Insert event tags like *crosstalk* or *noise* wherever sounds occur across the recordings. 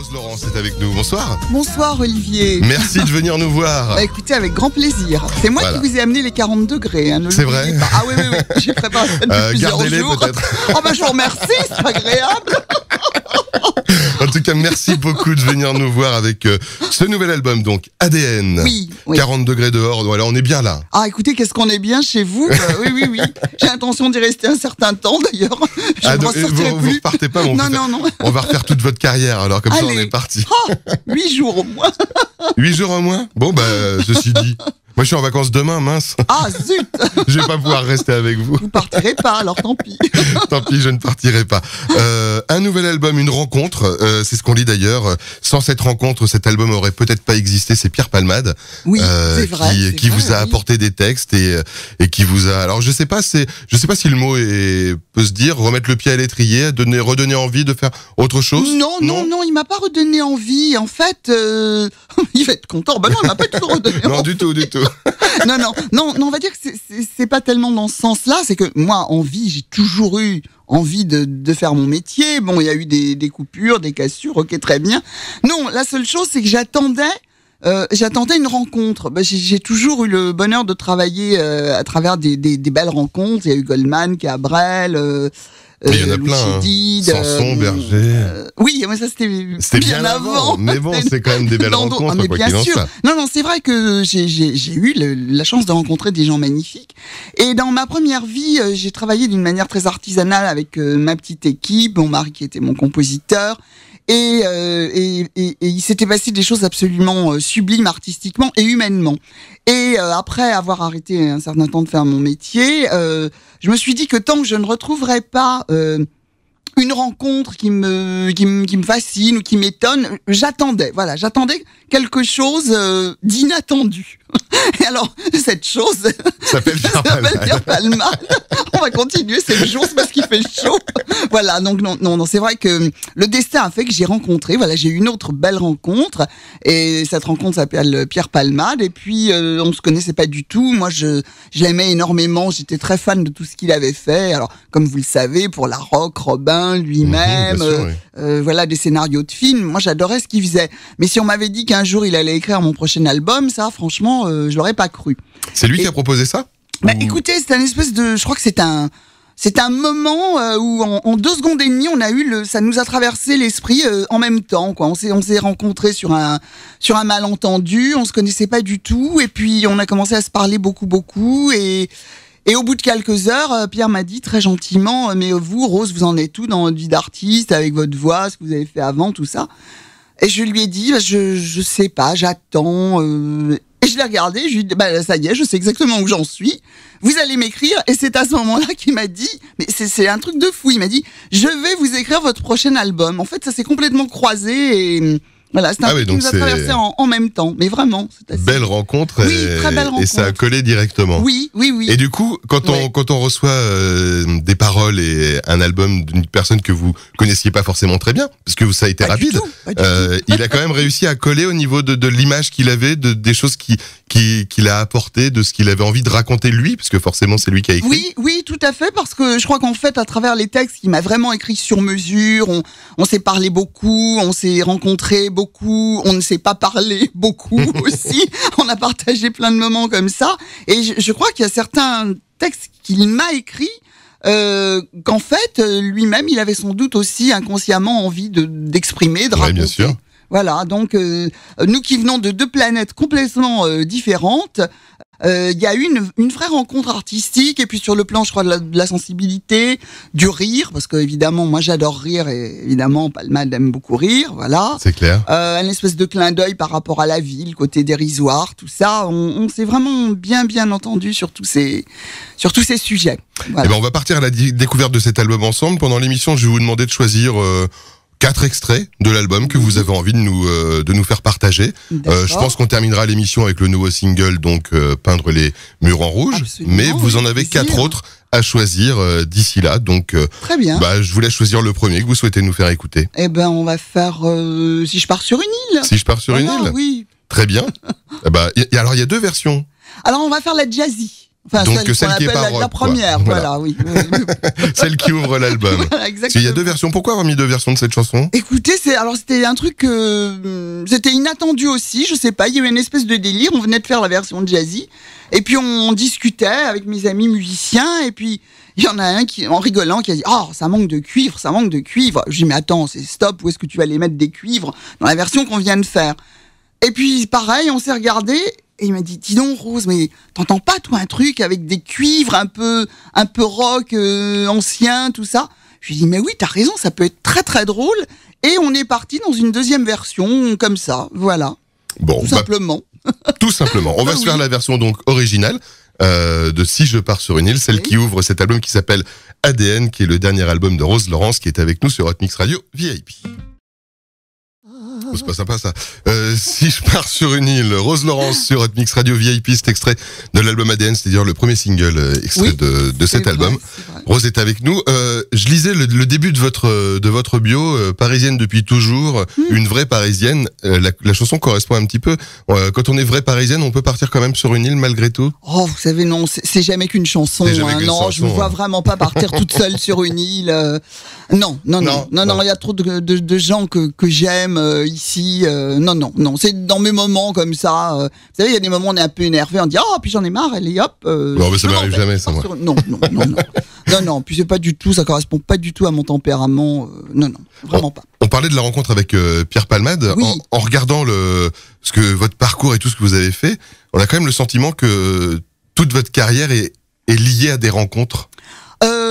Rose Laurence est avec nous. Bonsoir. Bonsoir Olivier. Merci de venir nous voir. Bah écoutez, avec grand plaisir. C'est moi Voilà. qui vous ai amené les 40 degrés. hein, ne C'est vrai pas. Ah oui, oui, oui. *laughs* J'ai préparé ça depuis Euh, plusieurs gardez-les jours. peut-être. *laughs* Oh bah je vous remercie, c'est agréable. En tout cas, merci beaucoup de venir nous voir avec euh, ce nouvel album, donc ADN. Oui, oui. 40 degrés dehors, voilà, on est bien là. Ah écoutez, qu'est-ce qu'on est bien chez vous. Euh, oui, oui, oui. J'ai l'intention d'y rester un certain temps d'ailleurs. Ah, ne vous, plus. repartez pas, on, Non, non, non. on va refaire toute votre carrière, alors comme ça on est parti. Oh, huit jours au moins. 8 jours en moins? Bon, bah, ceci dit, *laughs* moi je suis en vacances demain, mince. Ah zut, *laughs* Je vais pas pouvoir rester avec vous. vous partirez pas, alors tant pis. *laughs* Tant pis, je ne partirai pas. Euh, un nouvel album, une rencontre, euh, c'est ce qu'on lit d'ailleurs. Sans cette rencontre, cet album aurait peut-être pas existé. C'est Pierre Palmade Oui, euh, c'est vrai. qui, qui vrai, vous a oui. apporté des textes et, et qui vous a. Alors je sais pas, c'est, je sais pas si le mot est, peut se dire remettre le pied à l'étrier, donner, redonner envie de faire autre chose. Non, non, non, il m'a pas redonné envie. En fait, euh, *laughs* il va être content. Bah non, il m'a pas tout redonné Non, envie. du tout, du tout. *laughs* non, non, non, non, on va dire que c'est- pas tellement dans ce sens-là. C'est que moi, envie, j'ai toujours eu envie de, de faire mon métier. Bon, il y a eu des, des coupures, des cassures, ok, très bien. Non, la seule chose, c'est que j'attendais. Euh, j'attendais une rencontre. Bah, j'ai- J'ai toujours eu le bonheur de travailler euh, à travers des, des, des belles rencontres. Il y a eu Goldman, Cabrel, euh, Il y en a Louis plein, hein. Chédid, Sanson, Berger. euh, oui, mais ça c'était C'était bien, avant. Mais bon, c'est quand même des belles rencontres, ah, mais quoi bien sûr. Non, non, c'est vrai que j'ai eu le- la chance de rencontrer des gens magnifiques. Et dans ma première vie, euh, j'ai travaillé d'une manière très artisanale avec euh, ma petite équipe, mon mari qui était mon compositeur. Et, euh, et, et- et il s'était passé des choses absolument euh, sublimes artistiquement et humainement. Et euh, après avoir arrêté un certain temps de faire mon métier, euh, je me suis dit que tant que je ne retrouverais pas euh, une rencontre qui me, qui me, qui me fascine ou qui m'étonne, j'attendais, voilà, j'attendais quelque chose euh, d'inattendu. Et alors, cette chose s'appelle Pierre s'appelle Palmade. Pierre Palmade. On va continuer, c'est le jour, c'est parce qu'il fait chaud. Voilà, donc non, non, non c'est vrai que le destin a fait que j'ai rencontré, voilà, j'ai eu une autre belle rencontre, et cette rencontre s'appelle Pierre Palmade, et puis euh, on se connaissait pas du tout, moi je, je l'aimais énormément, j'étais très fan de tout ce qu'il avait fait, alors comme vous le savez, pour la rock, Robin lui-même, sûr, euh, oui. euh, voilà, des scénarios de films. Moi, j'adorais ce qu'il faisait. Mais si on m'avait dit qu'un jour il allait écrire mon prochain album, ça, franchement, euh, je l'aurais pas cru. C'est lui qui a proposé ça Bah, Ou- écoutez, c'est un espèce de, je crois que c'est un, c'est un moment euh, où en, en deux secondes et demie, on a eu le, ça nous a traversé l'esprit euh, en même temps. Quoi. On s'est, on s'est rencontrés sur un, sur un malentendu. On se connaissait pas du tout, et puis on a commencé à se parler beaucoup, beaucoup, et et au bout de quelques heures, Pierre m'a dit très gentiment, mais vous, Rose, vous en êtes tout dans votre vie d'artiste, avec votre voix, ce que vous avez fait avant, tout ça? Et je lui ai dit, bah, je, je sais pas, j'attends. euh, je l'ai regardé, je lui ai dit, bah, ça y est, je sais exactement où j'en suis. Vous allez m'écrire. Et c'est à ce moment-là qu'il m'a dit, mais c'est un truc de fou. Il m'a dit, je vais vous écrire votre prochain album. En fait, ça s'est complètement croisé et voilà, c'est un Ah oui, qui nous a traversé en, en même temps. Mais vraiment, assez- Belle rencontre Oui, et, très belle et ça a rencontre. collé directement. Oui, oui, oui. Et du coup, quand on, quand on reçoit euh, des paroles et un album d'une personne que vous connaissiez pas forcément très bien, parce que ça a été Pas rapide, tout, euh, il a quand même réussi à coller au niveau de, de l'image qu'il avait, de, des choses qui, qui, qu'il a apporté, de ce qu'il avait envie de raconter lui, parce que forcément c'est lui qui a écrit. Oui, oui, tout à fait, parce que je crois qu'en fait, à travers les textes, il m'a vraiment écrit sur mesure. On, on s'est parlé beaucoup, on s'est rencontré beaucoup, on ne s'est pas parlé *laughs* beaucoup *laughs* aussi. On a partagé plein de moments comme ça. Et je, je crois qu'il y a certains textes qu'il m'a écrits. Euh, qu'en fait euh, lui-même il avait sans doute aussi inconsciemment envie de d'exprimer de Ouais, raconter bien sûr. voilà donc euh, nous qui venons de deux planètes complètement euh, différentes il y a eu une, une vraie rencontre artistique et puis sur le plan je crois de la, de la sensibilité du rire parce que évidemment moi j'adore rire et évidemment Palmade aime beaucoup rire voilà C'est clair. euh, un espèce de clin d'œil par rapport à la vie le côté dérisoire tout ça on, on s'est vraiment bien bien entendu sur tous ces sur tous ces sujets voilà. Eh ben, on va partir à la découverte de cet album ensemble. Pendant l'émission, je vais vous demander de choisir euh, quatre extraits de l'album que vous avez envie de nous, euh, de nous faire partager. Euh, je pense qu'on terminera l'émission avec le nouveau single, donc euh, peindre les murs en rouge. Absolument, mais vous en avez plaisir. quatre autres à choisir euh, d'ici là. Donc, euh, très bien bah, je vous laisse choisir le premier que vous souhaitez nous faire écouter. eh ben on va faire euh, si je pars sur une île Si je pars sur Voilà, une île, oui très bien. *laughs* Y- y- alors il y a deux versions. alors on va faire la jazzy Enfin, Donc, celle, celle qui est pas la, rock, la quoi. première, Voilà. voilà, oui. *laughs* Celle qui ouvre l'album. *laughs* Voilà, qu'il y a deux versions. Pourquoi avoir mis deux versions de cette chanson? Écoutez, c'est alors c'était un truc euh, c'était inattendu aussi, je sais pas, il y avait une espèce de délire, on venait de faire la version jazzy et puis on discutait avec mes amis musiciens et puis il y en a un qui en rigolant qui a dit "Oh, ça manque de cuivre, ça manque de cuivre." Je dis "Mais attends, c'est stop, où est-ce que tu vas aller mettre des cuivres dans la version qu'on vient de faire? Et puis pareil, on s'est regardé et il m'a dit "Dis donc Rose, mais t'entends pas toi un truc avec des cuivres un peu un peu rock euh, ancien tout ça? Je lui ai dit, mais oui, t'as raison, ça peut être très très drôle. Et on est parti dans une deuxième version, comme ça, voilà, Bon, tout bah, simplement. *laughs* tout simplement. On va *laughs* Ah se oui. faire la version donc originale euh, de Si je pars sur une île, celle Oui. qui ouvre cet album qui s'appelle ADN, qui est le dernier album de Rose Laurence, qui est avec nous sur Hot Mix Radio VIP. Oh, c'est pas sympa ça. Euh, *laughs* si je pars sur une île, Rose Laurence sur Mix Radio VIP, cet extrait de l'album ADN, c'est-à-dire le premier single euh, extrait Oui. de, de cet C'est album. c'est. Rose est avec nous. Euh, je lisais le, le début de votre de votre bio, euh, parisienne depuis toujours, Hmm. une vraie parisienne. Euh, la, la chanson correspond un petit peu. Euh, quand on est vraie parisienne, on peut partir quand même sur une île malgré tout? Oh, vous savez, non, c'est c'est jamais qu'une chanson. C'est jamais hein. Non, je me chanson, vois hein. vraiment pas partir toute seule sur une île. euh. Non, non, non, Non, non, non. non, il y a trop de, de, de gens que, que j'aime ici. euh, non, non, non, c'est dans mes moments comme ça. euh. vous savez, il y a des moments où on est un peu énervé, on dit, oh, puis j'en ai marre, allez, hop. euh, Non, mais ça m'arrive jamais, ça, moi. sur- Non, non, non, non. *laughs* non, non, puis c'est pas du tout, ça correspond pas du tout à mon tempérament. non, non, vraiment pas. On parlait de la rencontre avec Pierre Palmade. Oui. En, en regardant le ce que votre parcours et tout ce que vous avez fait, on a quand même le sentiment que toute votre carrière est, est liée à des rencontres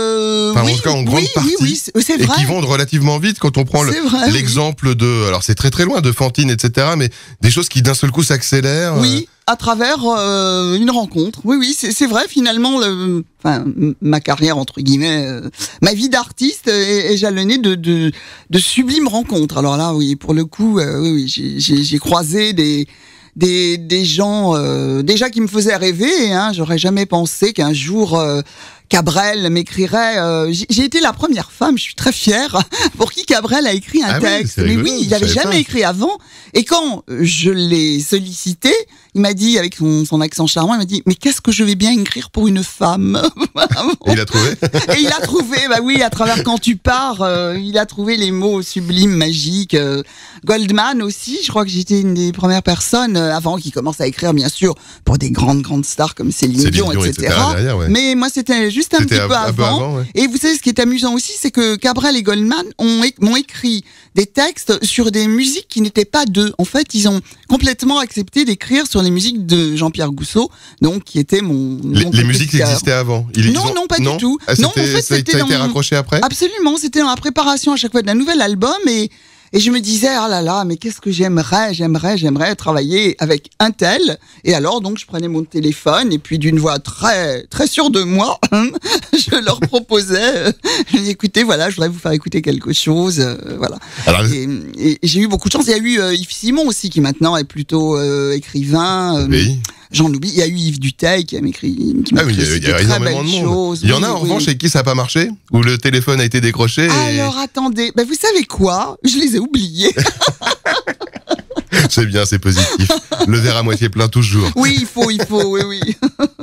Euh, Enfin, en tout cas, en grande oui, partie, oui, oui, c'est c'est et vrai. qui vont relativement vite quand on prend le- vrai, l'exemple de. Alors c'est très très loin de Fantine, etc. Mais des choses qui d'un seul coup s'accélèrent. euh, Oui, à travers euh, une rencontre. Oui, oui, c'est vrai finalement. Le, enfin, ma carrière entre guillemets, euh, ma vie d'artiste est, est jalonnée de, de de sublimes rencontres. Alors là, oui, pour le coup, euh, oui, oui, j'ai- croisé des des, des gens euh, déjà qui me faisaient rêver. Hein, J'aurais jamais pensé qu'un jour euh, Cabrel m'écrirait. euh, j'ai été la première femme, je suis très fière, *laughs* pour qui Cabrel a écrit un Ah oui, texte. Mais oui, il je avait savais jamais pas. écrit avant. Et quand euh, je l'ai sollicité, il m'a dit avec son, son accent charmant, il m'a dit mais qu'est-ce que je vais bien écrire pour une femme? *laughs* Et il a trouvé? Et il a trouvé, bah oui, à travers quand tu pars, euh, il a trouvé les mots sublimes, magiques. euh, Goldman aussi, je crois que j'étais une des premières personnes euh, avant qui commence à écrire, bien sûr, pour des grandes grandes stars comme Céline, Céline Dion, Dion, etc. etc. derrière, ouais. Mais moi, c'était juste un petit peu un peu avant. avant. ouais. Et vous savez, ce qui est amusant aussi, c'est que Cabrel et Goldman ont écrit des textes sur des musiques qui n'étaient pas d'eux. En fait, ils ont complètement accepté d'écrire sur les musiques de Jean-Pierre Gousseau, donc qui était mon. Les, mon les musiques existaient avant. Ils- Non, ils ont- non, pas du tout. Ah, Non, en fait, ça a été- ça a été c'était dans- raccroché après? Absolument, c'était dans la préparation à chaque fois d'un nouvel album et et je me disais ah là là mais qu'est-ce que j'aimerais j'aimerais j'aimerais travailler avec un tel. Et alors donc je prenais mon téléphone et puis d'une voix très très sûre de moi *laughs* je leur proposais euh, je dis, écoutez voilà je voudrais vous faire écouter quelque chose euh, voilà. Alors, et, et j'ai eu beaucoup de chance. Il y a eu euh, Yves Simon aussi qui maintenant est plutôt euh, écrivain oui. J'en oublie il y a eu Yves Duteil qui m'a écrit qui m'a Ah oui, il y a, écrit il y a aussi de très énormément de choses. Il y en Oui, a en revanche oui. avec qui ça n'a pas marché, où le téléphone a été décroché. et- Alors attendez, ben, vous savez quoi? Je les ai oubliés. *laughs* *laughs* C'est bien, c'est positif. Le verre à moitié plein toujours. oui, il faut, il faut, oui, oui. *laughs*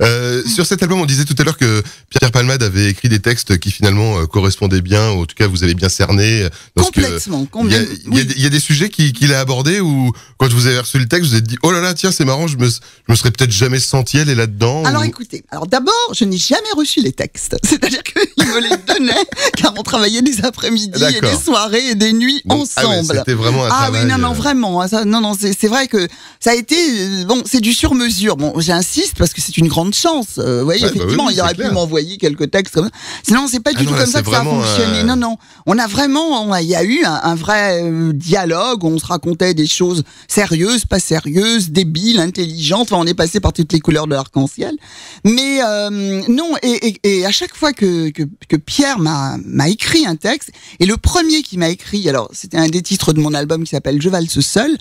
Euh, sur cet album, on disait tout à l'heure que Pierre Palmade avait écrit des textes qui finalement euh, correspondaient bien, ou en tout cas vous avez bien cerné. euh, Dans Complètement. Il y, a, combien- il y a oui. des- il y a des sujets qui- qu'il a abordés où, quand vous avez reçu le texte, vous êtes dit, oh là là, tiens, c'est marrant, je me, je me serais peut-être jamais senti elle est là-dedans. Alors ou- écoutez, alors d'abord, je n'ai jamais reçu les textes. *laughs* C'est-à-dire qu'ils me les donnaient, car on travaillait des après-midi et des soirées et des nuits Donc, ah ensemble. C'était vraiment un Ah travail. oui, non, non, vraiment. Ça- non, non, c'est vrai que ça a été. euh, Bon, c'est du sur-mesure. Bon, j'insiste parce que c'est une grande chance. euh, vous voyez, bah effectivement, oui, il aurait pu m'envoyer quelques textes comme ça. Sinon, c'est pas Ah du non, tout là, comme ça que ça a fonctionné. euh, Non, non. On a vraiment. Il y a eu un, un vrai dialogue. où On se racontait des choses sérieuses, pas sérieuses, débiles, intelligentes. Enfin, on est passé par toutes les couleurs de l'arc-en-ciel. Mais euh, non, et, et- et à chaque fois que, que, que Pierre m'a m'a écrit un texte, et le premier qui m'a écrit, alors c'était un des titres de mon album qui s'appelle Je valse seul,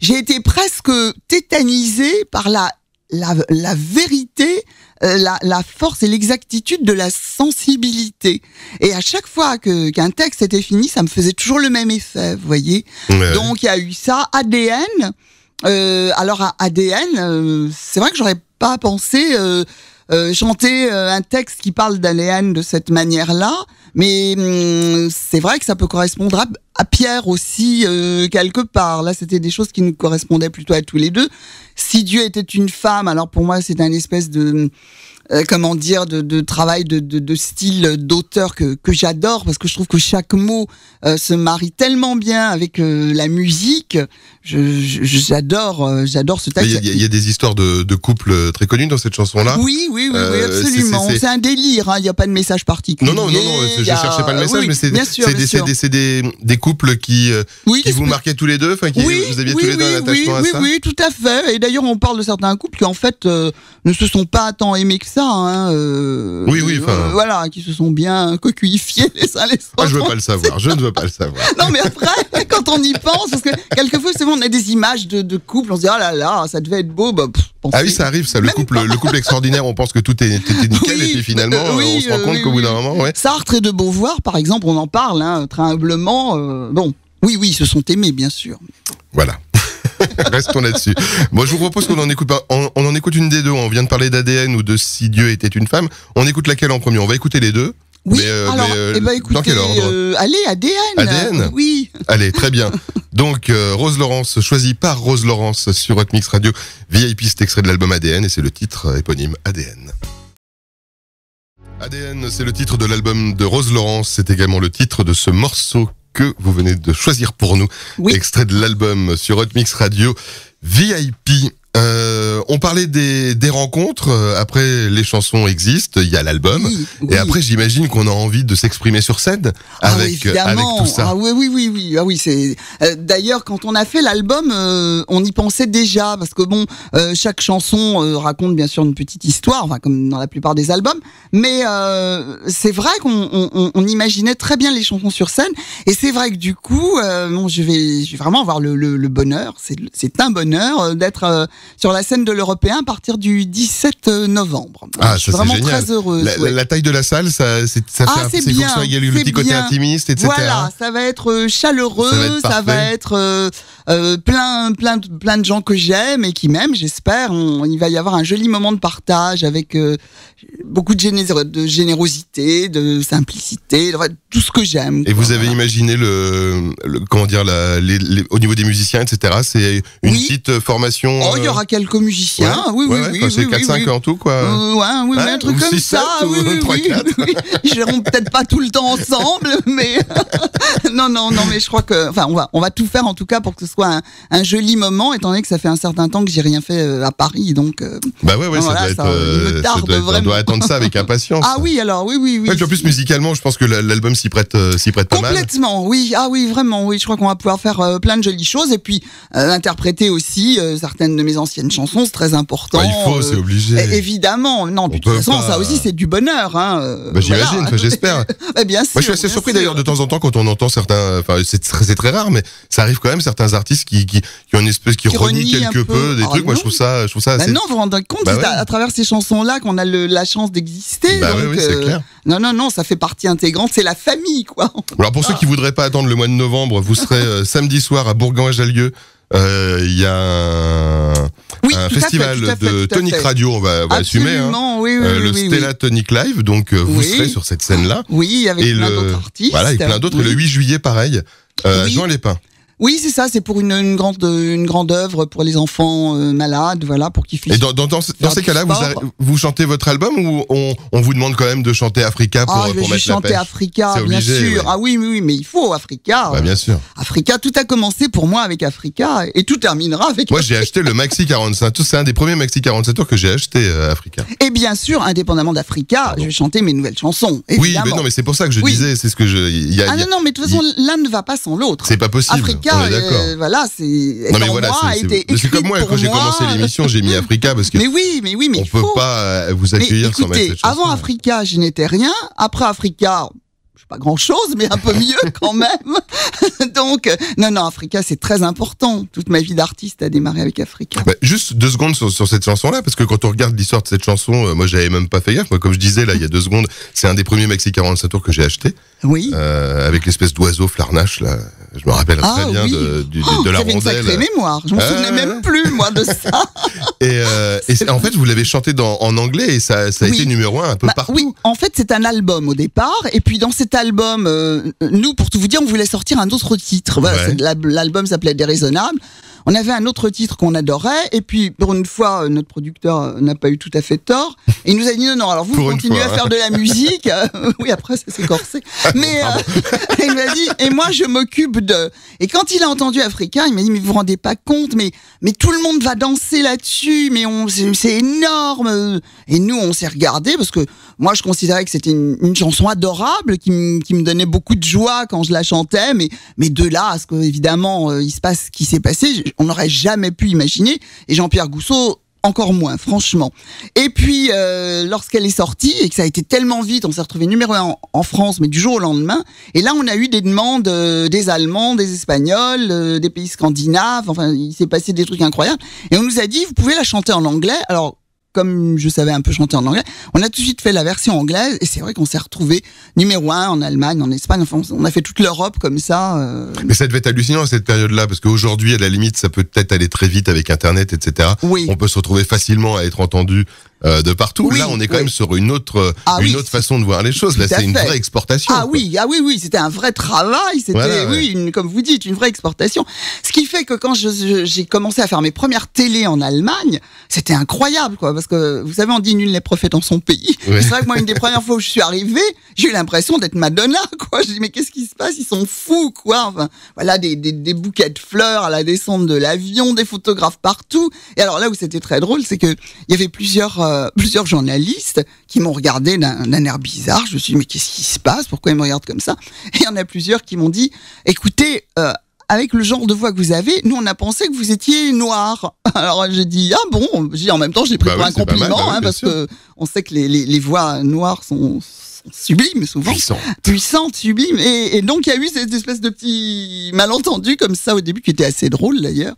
j'ai été presque tétanisée par la, la, la vérité, euh, la, la force et l'exactitude de la sensibilité. Et à chaque fois que qu'un texte était fini, ça me faisait toujours le même effet, vous voyez. ouais. Donc il y a eu ça, ADN. Euh, alors à ADN, euh, c'est vrai que j'aurais pas pensé euh, chanter un texte qui parle d'Aléane de cette manière-là. Mais hum, c'est vrai que ça peut correspondre à, à Pierre aussi euh, quelque part. Là, c'était des choses qui nous correspondaient plutôt à tous les deux. Si Dieu était une femme, alors pour moi, c'est un espèce de euh, comment dire, de, de travail de, de, de style d'auteur que, que j'adore parce que je trouve que chaque mot euh, se marie tellement bien avec euh, la musique. Je- je- J'adore, euh, j'adore ce Il texte. y, il y a des histoires de, de couples très connus dans cette chanson-là. Oui, oui, oui, oui, Euh, absolument. c'est- un délire, hein, il n'y a pas de message particulier. Non, non, non, non, je y a- cherchais pas le message, oui, mais c'est des, des, des, couples qui, euh, Oui, qui vous marquaient tous les deux, enfin qui oui, vous aviez oui, tous les deux oui, un attachement oui, à ça. Oui, oui, tout à fait. Et d'ailleurs, on parle de certains couples qui, en fait, euh, ne se sont pas tant aimés que ça. Hein, euh, Oui, oui, euh, voilà, qui se sont bien cocuifiés les uns les autres. Moi, je veux pas le savoir, je ne veux pas le savoir. Non, mais après, quand on y pense, parce que quelquefois, c'est on a des images de, de couples, on se dit, oh là là, ça devait être beau. Bah, pff, Ah oui, ça arrive, ça. Le couple, le couple extraordinaire, on pense que tout est, tout est *laughs* nickel, Oui, et puis finalement, euh, oui, on se rend compte oui, qu'au bout d'un moment, ouais. Sartre et de Beauvoir, par exemple, on en parle, hein, très humblement. bon, oui, oui, ils se sont aimés, bien sûr. Voilà. *laughs* Restons là-dessus. Moi, je vous propose qu'on en écoute. On, on en écoute une des deux. On vient de parler d'ADN ou de Si Dieu était une femme. On écoute laquelle en premier? On va écouter les deux. Oui, Mais, euh, alors, mais, euh, eh ben, dans quel ordre? euh, allez, ADN. ADN Oui. Allez, très bien. *laughs* Donc, Rose Laurence, choisi par Rose Laurence sur Hot Mix Radio. VIP, c'est extrait de l'album ADN et c'est le titre éponyme ADN. ADN, c'est le titre de l'album de Rose Laurence. C'est également le titre de ce morceau que vous venez de choisir pour nous. Oui. Extrait de l'album sur Hot Mix Radio. VIP. Euh, on parlait des, des rencontres. euh, Après, les chansons existent. Il y a l'album. oui, Et après, j'imagine qu'on a envie de s'exprimer sur scène Ah avec, euh, avec tout ça. Ah oui, oui, oui, oui. Ah oui, c'est. euh, D'ailleurs, quand on a fait l'album, euh, on y pensait déjà parce que bon, euh, chaque chanson euh, raconte bien sûr une petite histoire, enfin comme dans la plupart des albums. Mais euh, c'est vrai qu'on on, on- imaginait très bien les chansons sur scène. Et c'est vrai que du coup, euh, bon, je vais, je vais vraiment avoir le, le, le bonheur. C'est un bonheur d'être euh, sur la scène de l'Européen à partir du 17 novembre. Ah, je suis ça, c'est vraiment génial. très heureuse. La, ouais. la taille de la salle, ça, c'est, ça Ah, fait un- c'est bien, ça, il y a le c'est petit côté intimiste, etc. Voilà, ça va être euh, chaleureux, Ça va être ça va parfait. être, euh, euh, plein, plein, de- plein de gens que j'aime et qui m'aiment, j'espère. On- Il va y avoir un joli moment de partage avec euh, beaucoup de, géné- de générosité, de simplicité, tout ce que j'aime. Et quoi, vous avez voilà. imaginé le, le- comment dire, la, les, les- au niveau des musiciens, etc. C'est une Oui. petite euh, formation. Oh, euh, aura quelques musiciens, oui, oui, oui, c'est oui, 4-5 oui, oui. en tout, quoi. Euh, ouais, oui, Hein, un truc comme ça, oui, ou *laughs* oui. Ils géreront peut-être pas tout le temps ensemble, *laughs* mais *laughs* non, non, non, mais je crois que, enfin, on va, on va tout faire en tout cas pour que ce soit un, un joli moment, étant donné que ça fait un certain temps que j'ai rien fait euh, à Paris, donc. euh, Bah ouais, ouais, ça doit être. ça, me euh, ça doit être- on doit attendre ça avec impatience. Ah oui, alors oui, oui, oui. Ouais, en plus, musicalement, je pense que la- l'album s'y prête, s'y prête pas mal. Complètement, oui, ah oui, vraiment, oui. Je crois qu'on va pouvoir faire plein de jolies choses et puis euh, interpréter aussi euh, certaines de mes anciennes chansons, c'est très important. Bah, il faut, euh, c'est obligé. é- Évidemment, non, puis de toute façon, pas- ça aussi c'est du bonheur. Hein, euh, Bah, j'imagine, voilà. j'espère. *laughs* Bah, bien sûr. Moi, je suis assez surpris d'ailleurs de temps en temps quand on entend certains. Enfin, c'est très, rare, mais ça arrive quand même certains artistes qui, qui, qui ont une espèce qui, Qui renient quelque peu, peu. des Ah, trucs. Moi, je trouve ça, je trouve ça Bah assez. non, vous vous rendez compte, c'est à, ouais. à travers ces chansons-là qu'on a le- la chance d'exister. Bah donc, oui, oui, euh, clair. Non, non, non, ça fait partie intégrante, c'est la famille, quoi. Alors pour ceux Ah. qui voudraient pas attendre le mois de novembre, vous serez samedi soir à Bourgoin-Jallieu. Euh, Il y a un, Oui, un fait, festival fait, de Tonic. Radio, on va, on va assumer, hein. Oui, oui, Euh, oui, le Stella. Tonic Live, donc euh, vous serez sur cette scène-là. Oui, avec Et plein le- d'autres artistes. Voilà, avec plein d'autres. Et le 8 juillet, pareil, euh, Oui. Jean-Lépin. Oui, c'est ça, c'est pour une, une grande une grande œuvre pour les enfants euh, malades, voilà, pour qu'ils Et dans, dans, dans, ces cas-là, vous, vous chantez votre album ou on, on vous demande quand même de chanter Africa pour, ah, je vais pour mettre la chanter pêche Africa, bien obligé, sûr. ouais. Ah oui, oui, oui, mais il faut Africa. Ouais, bien sûr. Africa, tout a commencé pour moi avec Africa et tout terminera avec. Moi, j'ai acheté le Maxi 45 tours. C'est un des premiers Maxi 47 tours que j'ai acheté, euh, Africa. Et bien sûr, indépendamment d'Africa, Pardon. je vais chanter mes nouvelles chansons. Oui, Évidemment. mais non, mais c'est pour ça que je Oui. disais, c'est ce que je. il Y a, Ah il y a- non, non, mais de toute façon, l'un ne va pas sans l'autre. c'est pas possible. Africa, d'accord. euh, voilà, c'est. non, mais voilà, c'est- comme moi, quand j'ai commencé l'émission, j'ai mis Africa parce que Mais oui, mais oui, mais on peut pas euh, vous Mais accueillir sans mettre cette chanson. avant Africa, je n'étais rien. Après Africa, pas grand chose, mais un peu *laughs* mieux quand même. *laughs* Donc, non, non, Africa, c'est très important. Toute ma vie d'artiste a démarré avec Africa. Bah, juste deux secondes sur, sur cette chanson-là, parce que quand on regarde l'histoire de cette chanson, euh, moi j'avais même pas fait gaffe. Moi, comme je disais là, il y a deux secondes, c'est un des premiers Maxi 45 tours que j'ai acheté, Oui. euh, avec l'espèce d'oiseau flarnache là. Je me rappelle Ah, très bien oui. de, du- Oh, de la J'avais une rondelle. sacrée mémoire. Je m'en Ah, souvenais même plus, moi, de ça. *laughs* Et, euh, et en fait, vous l'avez chanté dans, en anglais et ça, ça a Oui. été numéro un un peu Bah, partout. oui, en fait, c'est un album au départ. Et puis, dans cet album, euh, nous, pour tout vous dire, on voulait sortir un autre titre. Voilà, Ouais. L'album s'appelait Déraisonnable. On avait un autre titre qu'on adorait. Et puis, pour une fois, euh, notre producteur euh, n'a pas eu tout à fait tort. *laughs* Et il nous a dit non, non, alors vous, continuez à hein. faire de la musique. *laughs* Euh, oui, après, ça s'est corsé. Mais euh, *laughs* il m'a dit, et moi, je m'occupe de. Et quand il a entendu Africa, il m'a dit, mais vous vous rendez pas compte, mais, mais tout le monde va danser là-dessus, mais on, c'est énorme. Et nous, on s'est regardé parce que moi, je considérais que c'était une, une chanson adorable qui, me- qui me donnait beaucoup de joie quand je la chantais, mais, mais de là à ce que, évidemment, il se passe ce qui s'est passé, on n'aurait jamais pu imaginer. Et Jean-Pierre Gousseau, encore moins, franchement. Et puis, euh, lorsqu'elle est sortie et que ça a été tellement vite, on s'est retrouvé numéro un en, en France, mais du jour au lendemain. Et là, on a eu des demandes euh, des Allemands, des Espagnols, euh, des pays scandinaves. Enfin, il s'est passé des trucs incroyables. Et on nous a dit, vous pouvez la chanter en anglais. Alors, comme je savais un peu chanter en anglais, on a tout de suite fait la version anglaise. Et c'est vrai qu'on s'est retrouvé numéro un en Allemagne, en Espagne. Enfin, on a fait toute l'Europe comme ça. euh, Mais ça devait être hallucinant à cette période-là, parce qu'aujourd'hui, à la limite, ça peut peut-être aller très vite avec Internet, etc. Oui. On peut se retrouver facilement à être entendu euh, de partout. Oui, Là, on est quand oui. même sur une autre, Ah une oui. autre façon de voir les choses. Là, c'est une vraie exportation. Ah quoi. oui, ah oui, oui, c'était un vrai travail, c'était Voilà, ouais. oui, une, comme vous dites, une vraie exportation. Ce qui fait que quand j'ai commencé à faire mes premières télés en Allemagne, c'était incroyable, quoi, parce que vous savez, on dit nul n'est prophète en son pays. Ouais. C'est vrai que moi, une des premières fois où je suis arrivée, j'ai eu l'impression d'être Madonna, quoi. Je dis mais qu'est-ce qui se passe? Ils sont fous, quoi. Enfin, voilà, des, des, des bouquets de fleurs à la descente de l'avion, des photographes partout. Et alors là où c'était très drôle, c'est que il y avait plusieurs euh, plusieurs journalistes qui m'ont regardé d'un air bizarre. Je me suis dit, mais qu'est-ce qui se passe? Pourquoi ils me regardent comme ça? Et il y en a plusieurs qui m'ont dit, écoutez, euh, avec le genre de voix que vous avez, nous on a pensé que vous étiez noir. *laughs* Alors j'ai dit, ah bon? J'ai En même temps, je l'ai pris Bah pour oui, un mal, compliment, bah oui, hein, parce sûr. que on sait que les, les, les voix noires sont, sont sublimes souvent Puissant. puissante, sublime. Et, et donc, il y a eu cette espèce de petit malentendu comme ça au début, qui était assez drôle d'ailleurs.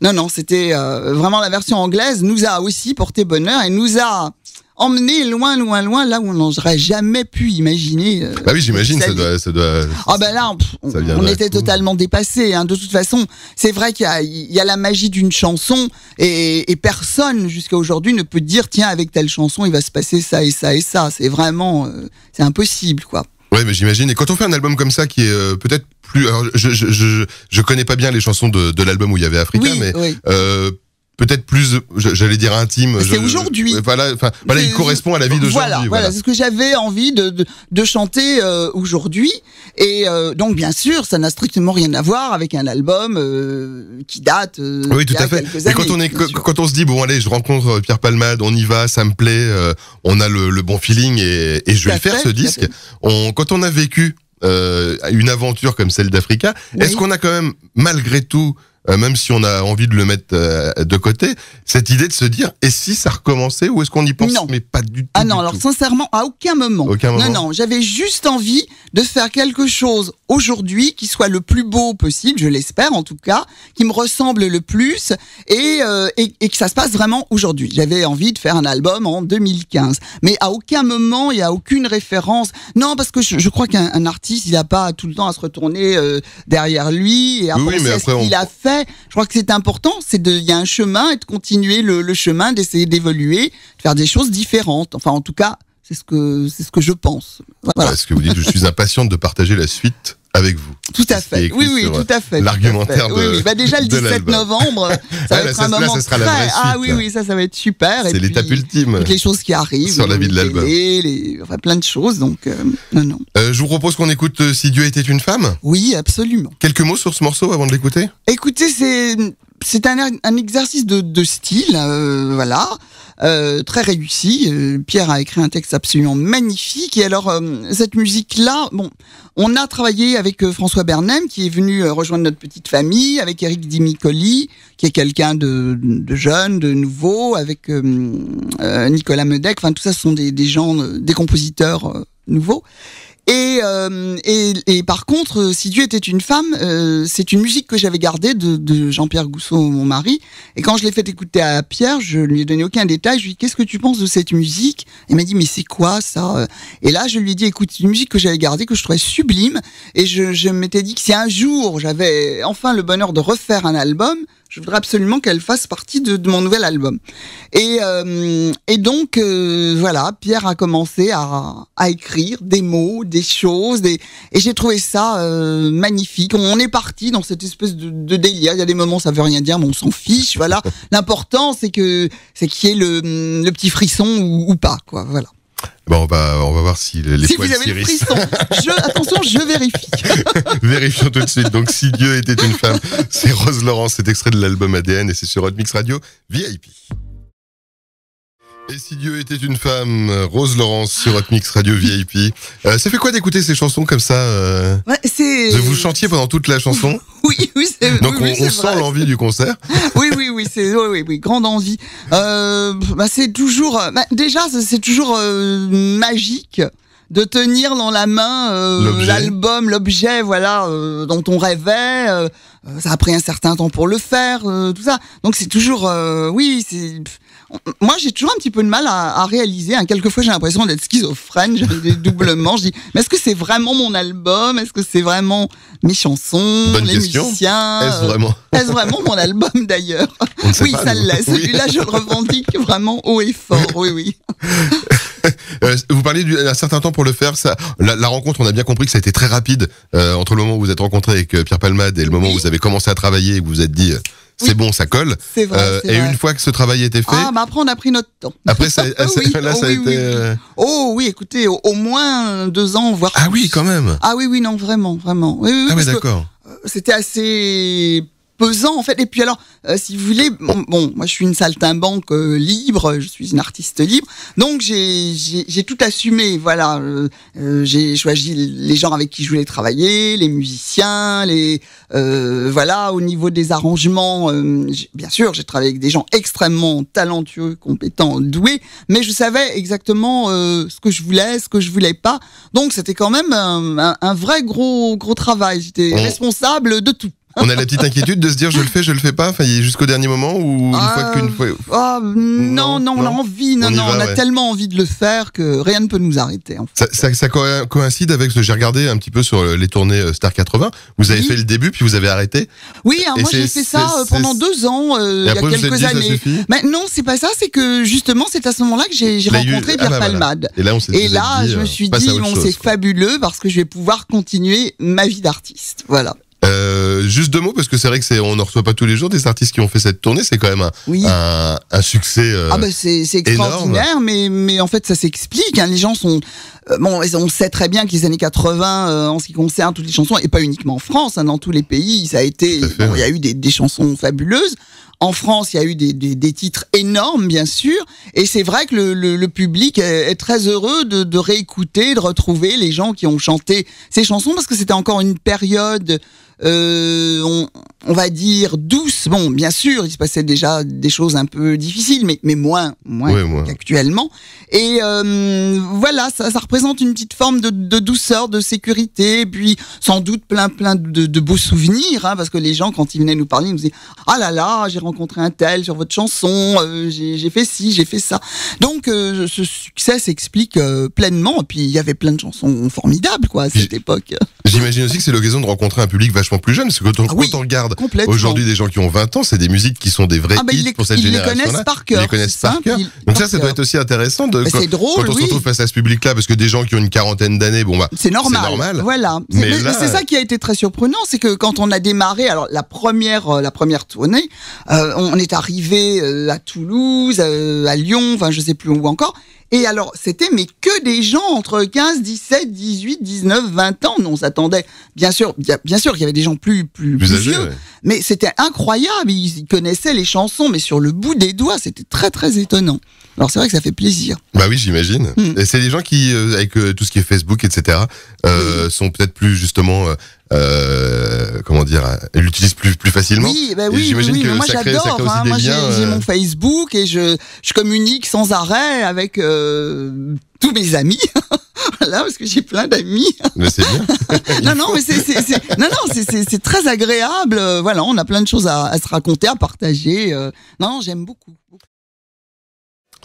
Non, non, c'était euh, vraiment la version anglaise nous a aussi porté bonheur et nous a emmené loin, loin, loin, là où on n'aurait jamais pu imaginer. euh, Bah oui, j'imagine, ça doit, ça doit. Ah ben là, on, était totalement dépassés. Hein. De toute façon, c'est vrai qu'il y a, il y a la magie d'une chanson et, et personne jusqu'à aujourd'hui ne peut dire tiens avec telle chanson il va se passer ça et ça et ça. C'est vraiment, euh, c'est impossible quoi. Ouais, mais j'imagine. Et quand on fait un album comme ça, qui est euh, peut-être plus, alors, je, je, je, je connais pas bien les chansons de, de l'album où il y avait Africa, oui, mais oui. euh, peut-être plus, j'allais dire intime. C'est aujourd'hui. Voilà, enfin, voilà, il correspond à la vie d'aujourd'hui. Voilà, Voilà, voilà, c'est ce que j'avais envie de, de, de chanter euh, aujourd'hui. Et euh, donc, bien sûr, ça n'a strictement rien à voir avec un album euh, qui date. euh, Oui, tout à fait. Et quand on est, quand on se dit bon allez, je rencontre euh, Pierre Palmade, on y va, ça me plaît, euh, on a le, le bon feeling et, et je vais faire fait, ce disque. On, quand on a vécu euh, une aventure comme celle d'Africa, Oui. est-ce qu'on a quand même malgré tout euh, même si on a envie de le mettre euh, de côté, cette idée de se dire, et si ça recommençait, ou est-ce qu'on y pense Non. Mais pas du tout. Ah non, alors tout. sincèrement, à aucun moment. Aucun moment. Non, non, j'avais juste envie de faire quelque chose aujourd'hui qui soit le plus beau possible, je l'espère en tout cas, qui me ressemble le plus et, euh, et, et que ça se passe vraiment aujourd'hui. J'avais envie de faire un album en 2015, mais à aucun moment il n'y a aucune référence. Non, parce que je, je crois qu'un un artiste, il n'a pas tout le temps à se retourner derrière lui et à Oui, oui, penser mais après, ce on- qu'il a fait. Je crois que c'est important, c'est de, il y a un chemin et de continuer le, chemin, d'essayer d'évoluer, de faire des choses différentes. Enfin, en tout cas, c'est ce que c'est ce que je pense. Voilà, ce que vous dites, je suis impatiente de partager la suite avec vous. tout à fait. Oui, oui, tout à fait. à l'argumentaire de- Oui, oui. Bah déjà le de 17 l'album. novembre, *laughs* ça Ah, va là, être ça- un là, moment ça sera la vraie Ah oui, là. oui, ça, ça va être super. C'est l'étape ultime. Toutes les choses qui arrivent. Sur la vie de l'album. les- Enfin, plein de choses. Donc, euh, non, non. Euh, je vous propose qu'on écoute euh, Si Dieu était une femme. Oui, absolument. Quelques mots sur ce morceau avant de l'écouter? Écoutez, c'est c'est un, un exercice de, de style, euh, voilà, euh, très réussi. Euh, Pierre a écrit un texte absolument magnifique. Et alors, euh, cette musique-là, bon, on a travaillé avec euh, François Bernem, qui est venu rejoindre notre petite famille, avec Eric Dimicoli, qui est quelqu'un de, de jeune, de nouveau, avec Nicolas Medec. Enfin, tout ça, ce sont des, des gens, des compositeurs nouveaux. Et, euh, et, et par contre, euh, si Dieu était une femme, euh, c'est une musique que j'avais gardée de, de Jean-Pierre Gousseau, mon mari. Et quand je l'ai fait écouter à Pierre, je lui ai donné aucun détail. Je lui ai dit qu'est-ce que tu penses de cette musique? Il m'a dit mais c'est quoi ça? Et là, je lui ai dit écoute, c'est une musique que j'avais gardée, que je trouvais sublime. Et je, je m'étais dit que si un jour j'avais enfin le bonheur de refaire un album, je voudrais absolument qu'elle fasse partie de, de, mon nouvel album. Et, euh, et donc, euh, voilà, Pierre a commencé à, à, écrire des mots, des choses, des... et j'ai trouvé ça euh, magnifique. On est parti dans cette espèce de, de, délire. Il y a des moments, ça veut rien dire, mais on s'en fiche. Voilà. *laughs* L'important, c'est que c'est qu'il y ait le, le petit frisson ou, ou pas, quoi. Voilà. Bon, on va, on va voir si les si vous avez le frisson. Je, attention, je vérifie. *laughs* Vérifions tout de suite. Donc, si Dieu était une femme, c'est Rose Laurence, cet extrait de l'album ADN et c'est sur Hot Mix Radio VIP. Et si Dieu était une femme, Rose Laurence sur Mix Radio VIP. Euh, ça fait quoi d'écouter ces chansons comme ça euh... ouais, c'est... Vous chantiez pendant toute la chanson *laughs* Oui, oui, c'est Donc oui, on, on sent l'envie du concert. *laughs* Oui, oui, oui, c'est oui, oui, oui, grande envie. Euh, bah, c'est toujours, bah, déjà, c'est toujours euh, magique de tenir dans la main euh, l'album, l'objet, voilà, euh, dont on rêvait. Euh, ça a pris un certain temps pour le faire, tout ça. Donc c'est toujours, oui, c'est. Moi, j'ai toujours un petit peu de mal à, à réaliser. Hein. Quelquefois, j'ai l'impression d'être schizophrène. J'ai des *laughs* doublements. Je dis, mais est-ce que c'est vraiment mon album? Est-ce que c'est vraiment mes chansons, Bonne les question. musiciens? Est-ce vraiment? *laughs* Est-ce vraiment mon album d'ailleurs? Oui, pas, ça l'est. Celui-là, je le revendique vraiment haut et fort. Oui, oui. *laughs* Euh, vous parliez d'un certain temps pour le faire. Ça, la, la, rencontre, on a bien compris que ça a été très rapide euh, entre le moment où vous êtes rencontré avec euh, Pierre Palmade et le moment où vous avez commencé à travailler et que vous vous êtes dit c'est Oui. bon, ça colle. C'est vrai. Euh, et vrai. une fois que ce travail était fait, Ah, mais après, on a pris notre temps. après ça, *laughs* Ah ça- oui, là oh ça a oui, été. euh, Oh oui, écoutez, au, au moins deux ans, voire Ah plus. oui, quand même. Ah oui, oui, non, vraiment, vraiment. Oui, oui, Ah mais d'accord. c'était assez pesant en fait. Et puis alors, euh, si vous voulez, bon, bon, moi je suis une saltimbanque euh, libre, je suis une artiste libre, donc j'ai tout assumé. Voilà, euh, j'ai choisi les gens avec qui je voulais travailler, les musiciens, les voilà. Au niveau des arrangements, bien sûr, j'ai travaillé avec des gens extrêmement talentueux, compétents, doués, mais je savais exactement ce que je voulais, ce que je voulais pas. Donc c'était quand même un, un- un vrai gros gros travail. J'étais On- responsable de tout. On a la petite inquiétude de se dire je le fais, je le fais pas. Enfin, jusqu'au dernier moment ou une Ah, fois qu'une fois. Ah, non, non, on a envie, non, On non, va, on a ouais. tellement envie de le faire que rien ne peut nous arrêter. En fait. Ça, ça, ça co- coïncide avec ce que j'ai regardé un petit peu sur les tournées euh, Star 80. Vous avez Oui. fait le début puis vous avez arrêté. Oui, hein, moi j'ai fait ça euh, pendant deux ans, euh, il y a quelques dit années. Mais non, c'est pas ça, c'est que justement c'est à ce moment-là que j'ai eu- rencontré ah Pierre bah voilà. Palmade. Et là on s'est Et vous êtes là, dit, je euh, me suis dit, bon, c'est fabuleux parce que je vais pouvoir continuer ma vie d'artiste. Voilà. Euh, juste deux mots parce que c'est vrai que c'est on ne reçoit pas tous les jours des artistes qui ont fait cette tournée. C'est quand même un, Oui. un, un succès. euh, Ah bah c'est énorme. extraordinaire, mais mais en fait ça s'explique. Hein. Les gens sont euh, bon, on sait très bien que les années 80, euh, en ce qui concerne toutes les chansons, et pas uniquement en France, hein, dans tous les pays, ça a été. Bon, Il y a eu des, des chansons fabuleuses. En France, il y a eu des, des, des titres énormes, bien sûr, et c'est vrai que le, le, le public est, est très heureux de, de réécouter, de retrouver les gens qui ont chanté ces chansons, parce que c'était encore une période, euh, on, on va dire douce. Bon, bien sûr, il se passait déjà des choses un peu difficiles, mais, mais moins, moins Ouais, qu'actuellement. Et euh, voilà, ça, ça représente une petite forme de, de douceur, de sécurité, et puis sans doute plein, plein de, de beaux souvenirs, hein, parce que les gens, quand ils venaient nous parler, ils nous disaient ah là là, j'ai rencontré un tel sur votre chanson, euh, j'ai fait ci, j'ai fait ça. Donc ce succès s'explique pleinement. Et puis il y avait plein de chansons formidables, quoi, à cette époque. J'imagine aussi que c'est l'occasion de rencontrer un public vachement plus jeune parce que quand on, Ah oui, quand on regarde aujourd'hui des gens qui ont 20 ans, c'est des musiques qui sont des vrais Ah bah, hits les, pour cette ils les connaissent par cœur. Ils les connaissent par simple, cœur. Donc par ça, ça doit être aussi intéressant de quand, c'est drôle, quand on se retrouve face à ce public-là, parce que des gens qui ont une quarantaine d'années, bon bah, C'est normal. Voilà. Mais c'est ça qui a été très surprenant, c'est que quand on a démarré, alors la première, euh, la première tournée, euh, on est arrivé euh, à Toulouse, à Lyon, enfin je sais plus où encore. Et alors c'était mais que des gens entre 15, 17, 18, 19, 20 ans. On s'attendait, bien sûr, bien, bien sûr qu'il y avait des gens plus plus, plus âgés. vieux, ouais. mais c'était incroyable. Ils, connaissaient les chansons, mais sur le bout des doigts, c'était très très étonnant. Alors c'est vrai que ça fait plaisir. Bah oui, j'imagine. Mm. Et c'est des gens qui, euh, avec euh, tout ce qui est Facebook, etc., euh, sont peut-être plus justement euh, comment dire, elle l'utilise plus plus facilement. Oui, bah oui, oui, oui, que moi j'adore. hein. Moi j'ai euh. mon Facebook et je, je communique sans arrêt avec euh, tous mes amis. *laughs* voilà, parce que j'ai plein d'amis. *laughs* Mais c'est bien. non, non, mais c'est non, non, c'est- c'est c'est très agréable. Voilà, on a plein de choses à, à se raconter, à partager. euh. Non, non, j'aime beaucoup.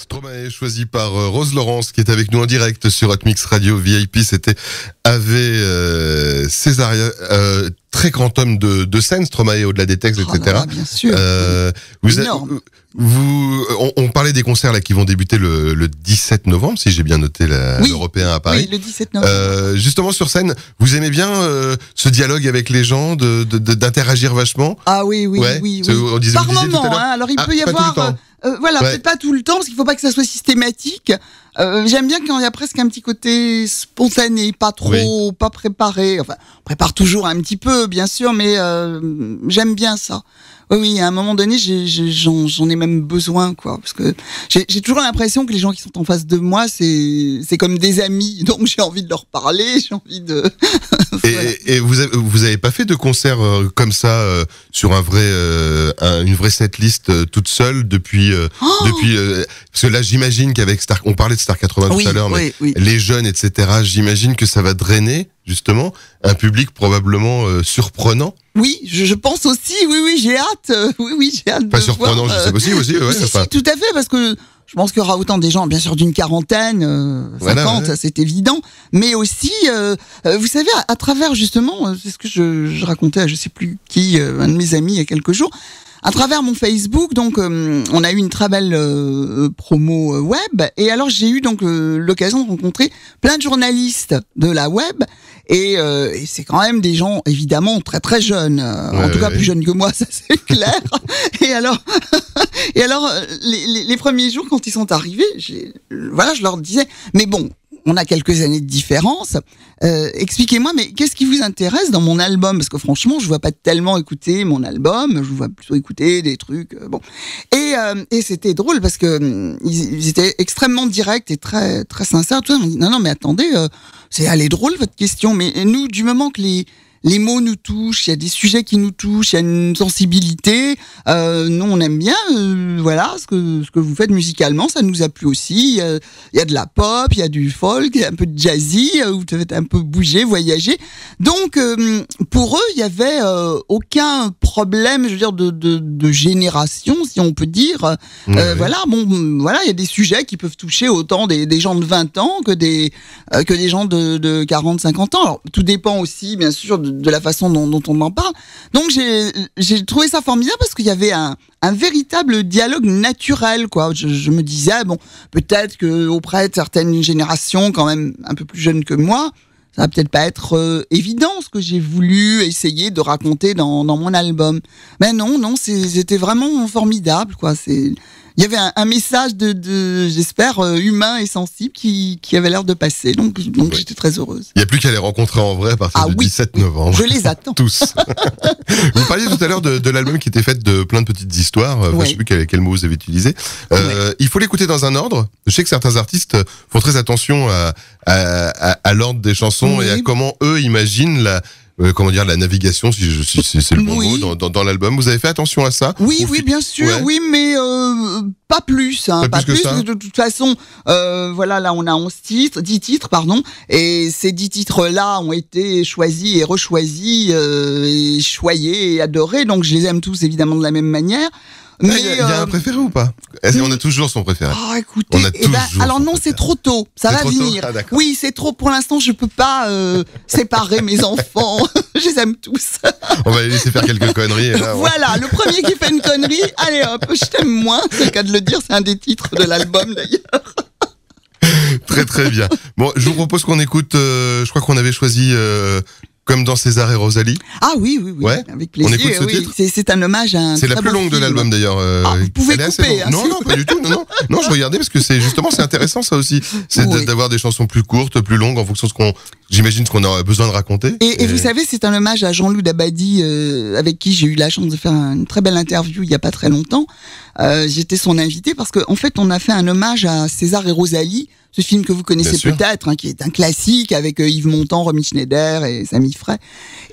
Stromae choisi par euh, Rose Laurence qui est avec nous en direct sur Hot Mix Radio VIP. C'était Ave euh, Césaria, euh, très grand homme de, de scène, Stromae au-delà des textes, Oh etc. là, bien sûr. Euh, vous, vous, on, on parlait des concerts là qui vont débuter le, le 17 novembre, si j'ai bien noté Oui. l'européen à Paris. oui, le 17 novembre. Euh, justement sur scène, vous aimez bien euh, ce dialogue avec les gens, de- de- de- d'interagir vachement? Ah oui, oui, ouais, oui, oui. on disait- Par moment, hein. alors il Ah, peut y avoir. Euh, voilà, Ouais. peut-être pas tout le temps, parce qu'il faut pas que ça soit systématique. Euh, J'aime bien quand il y a presque un petit côté spontané, pas trop, pas préparé. Enfin, on prépare toujours un petit peu, bien sûr, mais euh, j'aime bien ça. Oui, oui, à un moment donné, j'en j'en ai même besoin, quoi, parce que j'ai toujours l'impression que les gens qui sont en face de moi, c'est c'est comme des amis, *laughs* donc j'ai envie de leur parler, j'ai envie de. *laughs* Et, Voilà. et vous, avez, vous avez pas fait de concert euh, comme ça euh, sur un vrai, euh, un- une vraie setlist euh, toute seule depuis, euh, *gasps* Oh depuis euh, parce que là j'imagine qu'avec Star, on parlait de Star 80 oui, tout à l'heure, mais oui. les jeunes, etc. J'imagine que ça va drainer justement un public probablement euh, surprenant, Oui, je, je pense aussi, oui, oui, j'ai hâte, euh, oui, oui, j'ai hâte pas de surprenant, voir, euh, sais possible aussi. Ouais, si, enfin, si, tout à fait, parce que je pense qu'il y aura autant des gens, bien sûr, d'une quarantaine, euh, 50, Voilà, ouais. ça c'est évident, mais aussi, euh, euh, vous savez, à, à travers justement, euh, c'est ce que je, je racontais à je sais plus qui, euh, un de mes amis il y a quelques jours, à travers mon Facebook, donc euh, on a eu une très belle euh, promo euh, web, et alors j'ai eu donc euh, l'occasion de rencontrer plein de journalistes de la web, et, euh, et c'est quand même des gens évidemment très très jeunes, euh, en Ouais, tout cas ouais. plus jeunes que moi, *laughs* ça c'est clair. et alors, *laughs* et alors euh, les, les- les premiers jours quand ils sont arrivés, voilà, je leur disais, mais bon. On a quelques années de différence. Euh, Expliquez-moi, mais qu'est-ce qui vous intéresse dans mon album? Parce que franchement, je vois pas tellement écouter mon album. Je vois plutôt écouter des trucs. euh, bon, et, euh, et c'était drôle parce que ils, ils étaient extrêmement directs et très très sincères. Tout ça, on dit non non mais attendez, euh, c'est elle est drôle votre question. Mais nous, du moment que les les mots nous touchent, il y a des sujets qui nous touchent, il y a une sensibilité. Euh, nous, on aime bien, euh, voilà, ce que ce que vous faites musicalement, ça nous a plu aussi. Il y a, il y a de la pop, il y a du folk, il y a un peu de jazzy. euh, Vous faites un peu bouger, voyager. Donc, euh, pour eux, il y avait euh, aucun problème, je veux dire, de, de, de génération, si on peut dire. Euh. Voilà, bon, voilà, il y a des sujets qui peuvent toucher autant des, des gens de 20 ans que des euh, que des gens de, de 40, 50 ans. Alors, tout dépend aussi, bien sûr, de, de la façon dont, on en parle. Donc, j'ai trouvé ça formidable parce qu'il y avait un, véritable dialogue naturel, quoi. Je, me disais, bon, peut-être que auprès de certaines générations, quand même un peu plus jeunes que moi, ça va peut-être pas être euh, évident ce que j'ai voulu essayer de raconter dans, dans mon album. Mais non, non, c'était vraiment formidable, quoi. C'est, il y avait un, un message de, de j'espère, euh, humain et sensible qui, qui avait l'air de passer. Donc, donc Ouais. j'étais très heureuse. Il n'y a plus qu'à les rencontrer en vrai à partir Ah du oui. 17 novembre. Je les attends. *laughs* Tous. *laughs* vous parliez tout à l'heure de, de l'album qui était fait de plein de petites histoires. Euh, enfin, Ouais. Je sais plus quel, quel mot vous avez utilisé. Euh, Il faut l'écouter dans un ordre. Je sais que certains artistes font très attention à, à, à- à l'ordre des chansons Oui. et à comment eux imaginent la euh, comment dire la navigation si, je- si, si c'est le bon Oui. mot dans, dans, dans l'album. Vous avez fait attention à ça? Oui, Ou oui, bien sûr, Ouais. oui, mais euh, pas plus, hein, Pas pas, plus que ça. de toute façon, euh, voilà, là, on a 11 titres, 10 titres, pardon, et ces 10 titres-là ont été choisis et rechoisis, euh, et choyés et adorés, donc je les aime tous évidemment de la même manière. Mais Il y, a- y a euh, un préféré ou pas Est-ce qu'on a toujours son préféré Oh, écoutez, On a eh ben, alors non, c'est trop tôt. Ça va venir. Ah, oui, c'est trop. Pour l'instant, je peux pas euh, *laughs* séparer mes enfants. *laughs* je les aime tous. *laughs* On va les laisser faire quelques conneries. Et là, on- voilà, le premier qui fait une connerie, allez hop, je t'aime moins. C'est le cas de le dire. C'est un des titres de l'album d'ailleurs. Très très bien. Bon, je vous propose qu'on écoute. euh, je crois qu'on avait choisi euh, comme dans César et Rosalie. Ah oui, oui, oui, Ouais. avec plaisir. On écoute ce oui. titre C'est- C'est un hommage à un. C'est la plus longue de l'album d'ailleurs. euh, Ah, vous pouvez assez couper, hein, non, non, vous pas du tout. Non, non, non. Je regardais parce que c'est justement c'est intéressant ça aussi. C'est Oui. d'avoir des chansons plus courtes, plus longues en fonction de ce qu'on. J'imagine ce qu'on a besoin de raconter. Et, et vous savez, c'est un hommage à Jean-Loup Dabadi, euh, avec qui j'ai eu la chance de faire une très belle interview il y a pas très longtemps. Euh, J'étais son invité parce qu'en en fait, on a fait un hommage à César et Rosalie ce film que vous connaissez peut-être, hein, qui est un classique avec euh, Yves Montand, Romy Schneider et Samy Frey.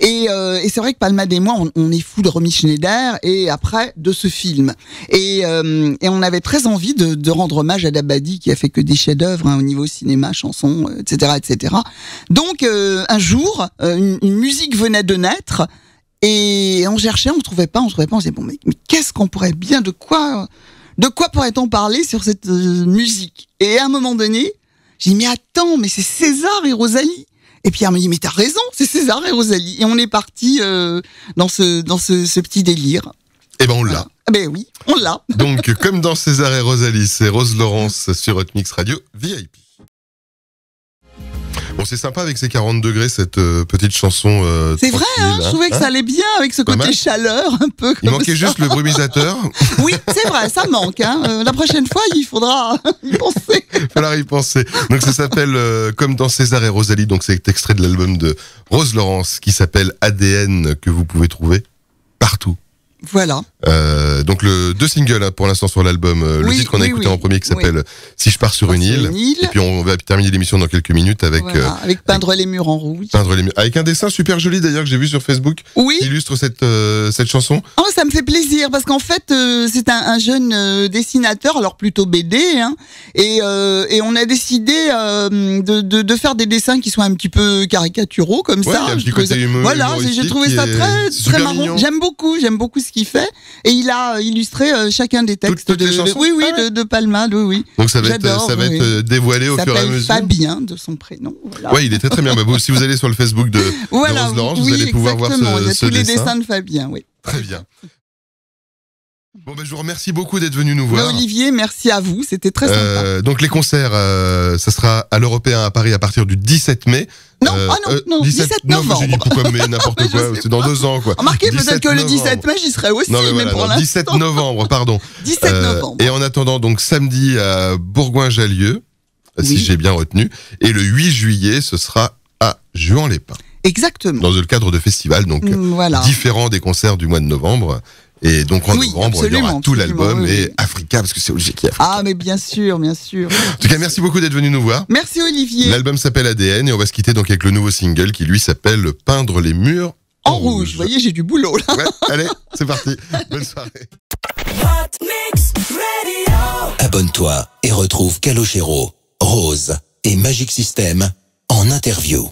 Et, euh, et c'est vrai que Palmade et moi, on, on est fous de Romy Schneider et après de ce film. Et, euh, et on avait très envie de, de rendre hommage à Dabadi qui a fait que des chefs-d'œuvre hein, au niveau cinéma, chanson, etc., etc. Donc euh, un jour, une, une musique venait de naître. Et on cherchait, on trouvait pas, on trouvait pas, on se disait bon mais, mais qu'est-ce qu'on pourrait bien, de quoi, de quoi pourrait-on parler sur cette euh, musique? Et à un moment donné, j'ai dit mais attends, mais c'est César et Rosalie. Et Pierre me dit mais t'as raison, c'est César et Rosalie. Et on est parti euh, dans ce dans ce, ce petit délire. Eh ben on l'a. Voilà. Ben oui, on l'a. Donc, comme dans César et Rosalie, c'est Rose Laurence sur Hot Mix Radio VIP. Bon, c'est sympa avec ces 40 degrés, cette euh, petite chanson. euh, C'est vrai, hein, je trouvais que hein. ça allait bien avec ce côté mal. chaleur un peu. Il manquait ça. juste le brumisateur. *laughs* Oui, c'est vrai, ça manque. Hein. Euh, la prochaine fois, il faudra y penser. *laughs* Il falloir y penser. Donc ça s'appelle euh, comme dans César et Rosalie. Donc c'est extrait de l'album de Rose Laurence qui s'appelle ADN que vous pouvez trouver partout. Voilà. Euh, donc le deux singles hein, pour l'instant sur l'album. Euh, le Oui, titre qu'on a oui, écouté oui. en premier qui s'appelle Si je pars sur une île. Et puis on va terminer l'émission dans quelques minutes avec Voilà, euh, avec peindre les murs en rouge. peindre les murs. Avec un dessin super joli d'ailleurs que j'ai vu sur Facebook Oui, qui illustre cette cette chanson. oh, ça me fait plaisir parce qu'en fait, c'est un, un jeune dessinateur, alors plutôt BD, hein, et, et on a décidé de, de, de faire des dessins qui soient un petit peu caricaturaux comme Ouais, ça. Je côté ça- Voilà, j'ai trouvé ça très, très marrant. J'aime beaucoup, j'aime beaucoup ce qu'il fait, et il a illustré euh, chacun des textes toutes de, de- oui, oui, Ah ouais. de, de Palmade, oui, oui. Donc ça va être ça va oui. être euh, dévoilé au fur et à mesure. Fabien de son prénom. Voilà. Ouais, il est très très bien. Bah, vous, si vous allez sur le Facebook de, Voilà, de Rose vous oui, allez pouvoir voir ce, ce tous les dessin. dessins de Fabien, oui. Très bien. Bon, ben, je vous remercie beaucoup d'être venu nous voir. Olivier, merci à vous, c'était très sympa. Euh, donc les concerts, euh, ça sera à l'Européen à Paris à partir du 17 mai. Non, Euh, ah non, non, 17 non, mais j'ai dit novembre. pourquoi mais *laughs* n'importe quoi, c'est dans deux ans quoi. Remarquez, 17 peut-être que le novembre. 17 mai, j'y serai aussi, Non mais, mais voilà, pour non, l'instant. 17 novembre, pardon. *laughs* 17 Euh, novembre. et en attendant donc samedi à Bourgoin-Jallieu, si j'ai bien retenu, et le 8 juillet, ce sera à Juan-les-Pins, Exactement. dans le cadre de festival, donc Voilà. différent des concerts du mois de novembre. Et donc en Oui, novembre, il y aura tout l'album oui, et. Africa, parce que c'est obligé qu'il y a Africa. Ah, mais bien sûr, bien sûr. En tout cas, merci beaucoup d'être venu nous voir. Merci Olivier. L'album s'appelle ADN et on va se quitter donc avec le nouveau single qui lui s'appelle Peindre les murs en, En rouge. Vous voyez, j'ai du boulot là. Ouais, allez, c'est parti. *laughs* Bonne soirée. Abonne-toi et retrouve Calogero, Rose et Magic System en interview.